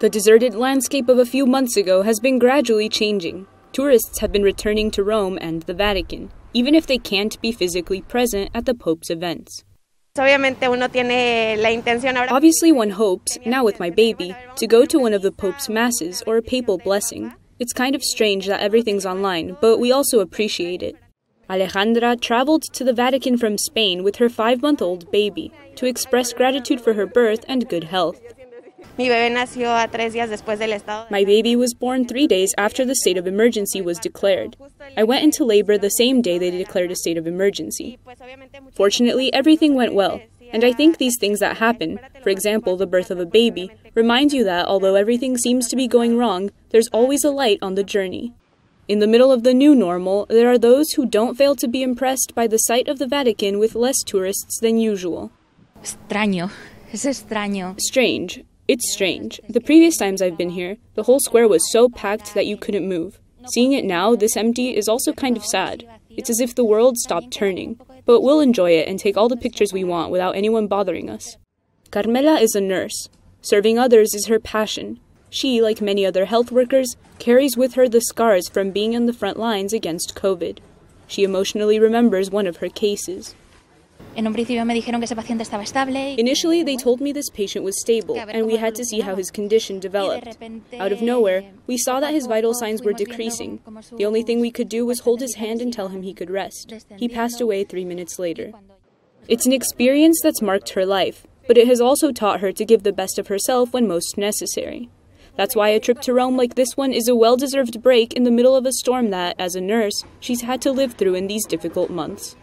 The deserted landscape of a few months ago has been gradually changing. Tourists have been returning to Rome and the Vatican, even if they can't be physically present at the Pope's events. Obviously, one hopes, now with my baby, to go to one of the Pope's masses or a papal blessing. It's kind of strange that everything's online, but we also appreciate it. Alejandra traveled to the Vatican from Spain with her five month old baby to express gratitude for her birth and good health. My baby was born three days after the state of emergency was declared. I went into labor the same day they declared a state of emergency. Fortunately, everything went well, and I think these things that happen, for example, the birth of a baby, remind you that although everything seems to be going wrong, there's always a light on the journey. In the middle of the new normal, there are those who don't fail to be impressed by the sight of the Vatican with less tourists than usual. Extraño. Es extraño. Strange. It's strange. The previous times I've been here, the whole square was so packed that you couldn't move. Seeing it now, this empty, is also kind of sad. It's as if the world stopped turning. But we'll enjoy it and take all the pictures we want without anyone bothering us. Carmela is a nurse. Serving others is her passion. She, like many other health workers, carries with her the scars from being on the front lines against COVID. She emotionally remembers one of her cases. Initially, they told me this patient was stable, and we had to see how his condition developed. Out of nowhere, we saw that his vital signs were decreasing. The only thing we could do was hold his hand and tell him he could rest. He passed away three minutes later. It's an experience that's marked her life, but it has also taught her to give the best of herself when most necessary. That's why a trip to Rome like this one is a well deserved break in the middle of a storm that, as a nurse, she's had to live through in these difficult months.